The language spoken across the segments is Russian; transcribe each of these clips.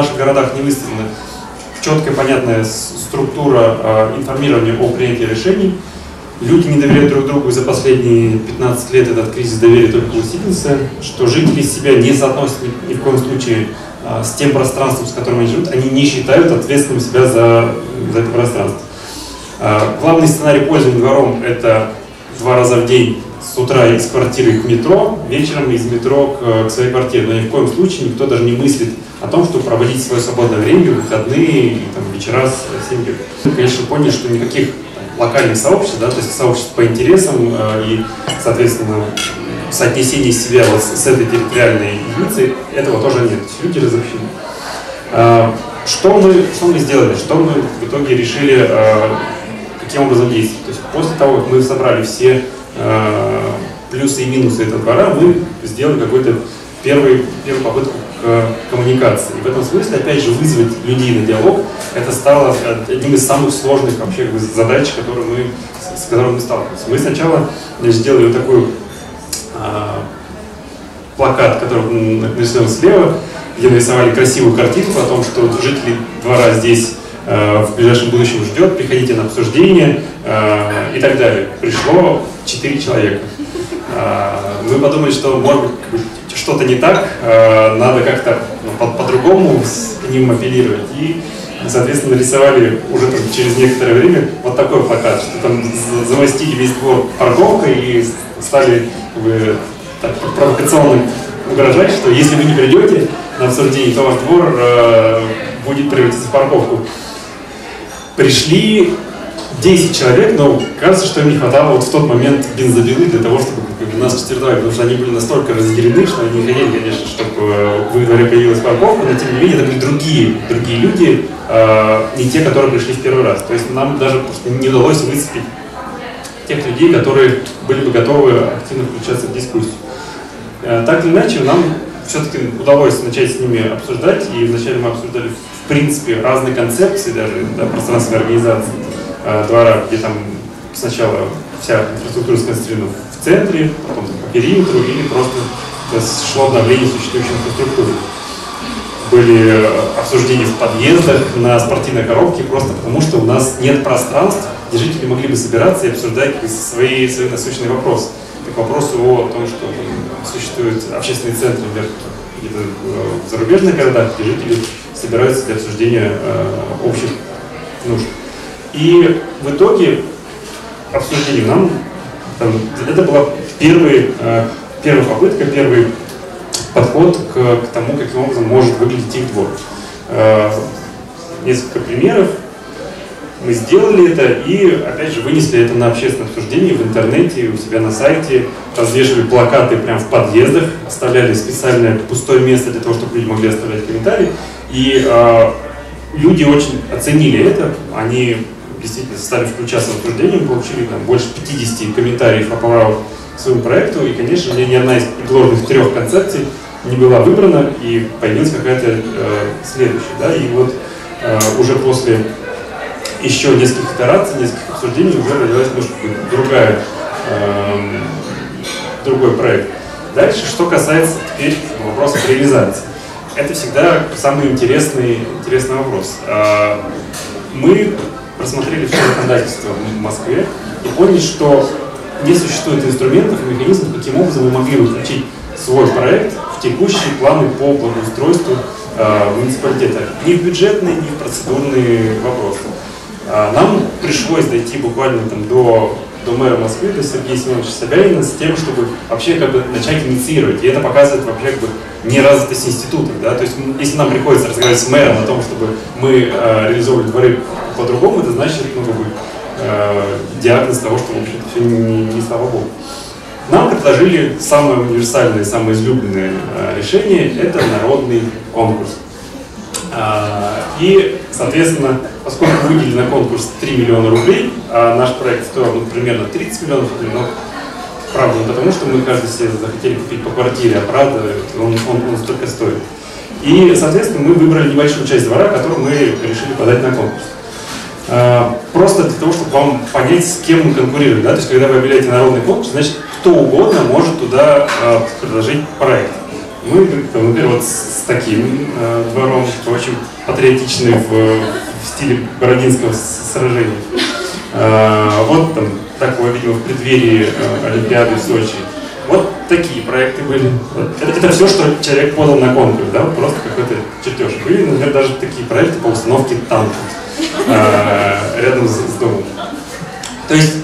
В наших городах не выстроена четкая, понятная структура э, информирования о принятии решений. Люди не доверяют друг другу, и за последние 15 лет этот кризис доверия только усилился, что жители себя не соотносят ни, ни в коем случае э, с тем пространством, с которым они живут, они не считают ответственным себя за, за это пространство. Э, главный сценарий пользования двором – это два раза в день с утра из квартиры к метро, вечером из метро к, к своей квартире. Но ни в коем случае никто даже не мыслит о том, чтобы проводить свое свободное время, выходные там, вечера с семьей. Мы, конечно, поняли, что никаких там, локальных сообществ, да, то есть сообществ по интересам э, и, соответственно, соотнесение себя вот с, с этой территориальной единицей, этого тоже нет. Люди разобщены. Э, что, мы, что мы сделали? Что мы в итоге решили, э, каким образом действовать? То есть после того, как мы собрали все э, плюсы и минусы этого двора, мы сделали какой-то первый, первую попытку к коммуникации. И в этом смысле, опять же, вызвать людей на диалог, это стало одним из самых сложных вообще задач, которые мы, с которыми мы сталкиваемся. Мы сначала сделали вот такой а, плакат, который нарисован слева, где нарисовали красивую картинку о том, что жители двора здесь э, в ближайшем будущем ждет, приходите на обсуждение э, и так далее. Пришло 4 человека. Мы подумали, что, может быть, что-то не так, э, надо как-то по-другому к ним апеллировать. И, соответственно, нарисовали уже через некоторое время вот такой плакат, что там замостили весь двор парковкой и стали как бы, так, провокационно угрожать, что если вы не придете на обсуждение, то ваш двор э, будет превратиться в парковку. Пришли 10 человек, но кажется, что им не хватало вот в тот момент бензопилы для того, чтобы нас четвертовать, потому что они были настолько разъярены, что они хотели, конечно, чтобы в их появилась парковка, но тем не менее это были другие, другие люди, э, не те, которые пришли в первый раз. То есть нам даже просто не удалось выцепить тех людей, которые были бы готовы активно включаться в дискуссию. Э, так или иначе, нам все-таки удалось начать с ними обсуждать, и вначале мы обсуждали в принципе разные концепции даже да, пространственной организации Э, двора, где там сначала вся инфраструктура сконцентрирована в центре, потом по периметру, или просто шло обновление существующей инфраструктуры. Были э, обсуждения в подъездах, на спортивной коробке, просто потому что у нас нет пространств, где жители могли бы собираться и обсуждать свои, свои насущные вопросы. Как вопросы о том, что существуют общественные центры, например, где-то э, в зарубежных городах, где жители собираются для обсуждения э, общих нужд. И в итоге обсуждению нам, там, это была первый, э, первая попытка, первый подход к, к тому, каким образом может выглядеть их двор. Э, несколько примеров. Мы сделали это и, опять же, вынесли это на общественное обсуждение в интернете, у себя на сайте, развешивали плакаты прямо в подъездах, оставляли специальное пустое место для того, чтобы люди могли оставлять комментарии. И э, люди очень оценили это, они действительно стали включаться в обсуждение, получили там, больше 50 комментариев по праву к своему проекту, и, конечно, ни одна из предложенных трех концепций не была выбрана, и появилась какая-то э, следующая. Да? И вот э, уже после еще нескольких итераций, нескольких обсуждений уже родилась немножко другая, э, другой проект. Дальше, что касается теперь вопроса реализации. Это всегда самый интересный, интересный вопрос. Э, мы просмотрели все законодательство в Москве и поняли, что не существует инструментов и механизмов, каким образом мы могли бы включить свой проект в текущие планы по благоустройству э, муниципалитета. Ни в бюджетные, ни в процедурные вопросы. Э, нам пришлось дойти буквально там, до, до мэра Москвы, до Сергея Семеновича Собянина, с тем, чтобы вообще как бы начать инициировать. И это показывает вообще как бы неразвитость институтов. Да? То есть если нам приходится разговаривать с мэром о том, чтобы мы э, реализовывали дворы по-другому, это значит, ну, как бы, э, диагноз того, что, в общем-то, все не, не слава богу. Нам предложили самое универсальное, самое излюбленное э, решение – это народный конкурс. А, и, соответственно, поскольку выделили на конкурс 3 миллиона рублей, а наш проект стоил ну, примерно 30 миллионов рублей, правда не потому, что мы каждый себе захотели купить по квартире, а правда он, он, он столько стоит. И, соответственно, мы выбрали небольшую часть двора, которую мы решили подать на конкурс. А, просто для того, чтобы вам понять, с кем мы конкурируем. Да? То есть, когда вы объявляете народный конкурс, значит, кто угодно может туда а, предложить проект. Мы, например, вот с таким э, двором, очень патриотичный в, в стиле Бородинского сражения. Э, вот там такое, видимо, в преддверии э, Олимпиады в Сочи. Вот такие проекты были. Это, это все, что человек подал на конкурс, да, просто какой-то чертеж. Были, например, даже такие проекты по установке танков э, рядом с, с домом. То есть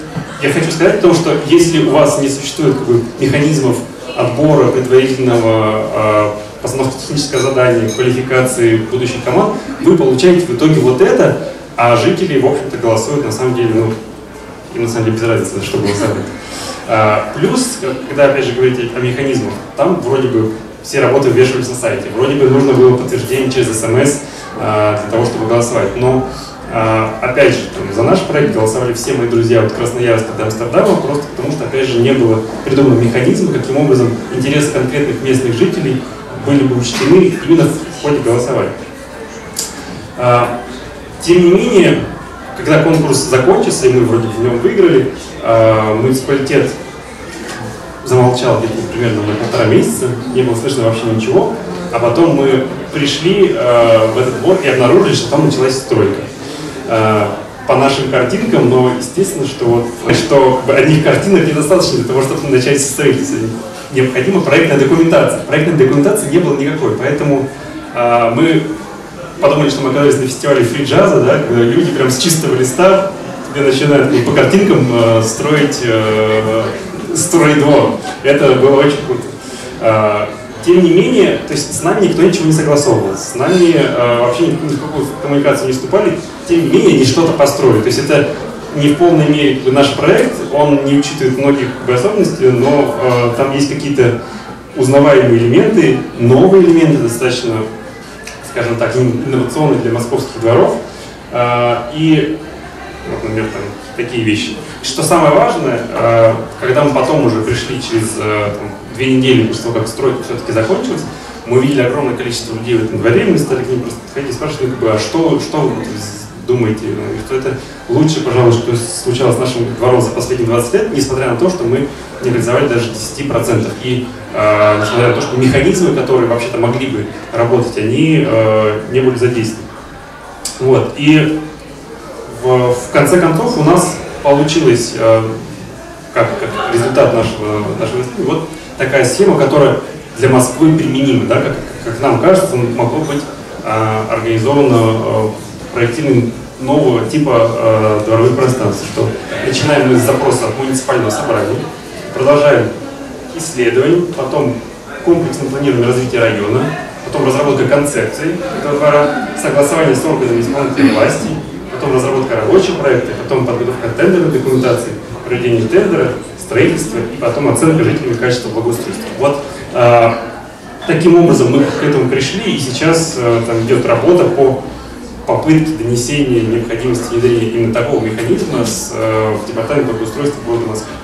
я хочу сказать о том, что если у вас не существует как бы, механизмов отбора предварительного постановки технического задания, квалификации будущих команд, вы получаете в итоге вот это, а жители, в общем-то, голосуют на самом деле, ну, им на самом деле без разницы, за что голосовать. А, плюс, когда опять же говорите о механизмах, там вроде бы все работы вешались на сайте, вроде бы нужно было подтверждение через смс а, для того, чтобы голосовать. Но а, опять же, там, за наш проект голосовали все мои друзья от Красноярска до Амстердама, просто потому что, опять же, не было придуман механизм, каким образом интересы конкретных местных жителей были бы учтены именно в ходе голосования. Тем не менее, когда конкурс закончился, и мы вроде в нем выиграли, а, муниципалитет замолчал где-то примерно на полтора месяца, не было слышно вообще ничего, а потом мы пришли в этот двор и обнаружили, что там началась стройка. Э, по нашим картинкам, но естественно, что вот что одних картинок недостаточно для того, чтобы начать строительство. Необходима проектная документация. Проектной документации не было никакой, поэтому мы подумали, что мы оказались на фестивале фри-джаза, да, когда люди прям с чистого листа тебе начинают ну, по картинкам э, строить э, стройдвор. Это было очень круто. Э, тем не менее, то есть с нами никто ничего не согласовывал, с нами э, вообще никакую коммуникацию не вступали, тем не менее они что-то построили. То есть это не в полной мере наш проект, он не учитывает многих особенностей, но э, там есть какие-то узнаваемые элементы, новые элементы, достаточно, скажем так, инновационные для московских дворов. Э, и, вот, например, там, такие вещи. Что самое важное, э, когда мы потом уже пришли через э, там, две недели после того, как стройка все-таки закончилась, мы увидели огромное количество людей в этом дворе, мы стали к ним просто подходить и спрашивать, ну, как бы, а что, что вы думаете, ну, что это лучше, пожалуй, что случалось с нашим двором за последние 20 лет, несмотря на то, что мы не реализовали даже 10%. И э, несмотря на то, что механизмы, которые вообще-то могли бы работать, они э, не были задействованы. Вот. И в, в конце концов у нас получилось, э, как, как результат нашего, нашего вот такая схема, которая для Москвы применима, да, как, как нам кажется, могло быть э, организовано э, проектированием нового типа э, дворовых пространств, что начинаем мы с запроса от муниципального собрания, продолжаем исследование, потом комплексное планирование развития района, потом разработка концепции этого двора, согласование с органами исполнительной власти, потом разработка рабочего проекта, потом подготовка тендерной документации, проведение тендера, строительство и потом оценка жителями качества благоустройства. Вот э, таким образом мы к этому пришли, и сейчас э, там идет работа по попытке донесения необходимости внедрения именно такого механизма с, э, в Департамент благоустройства города Москвы.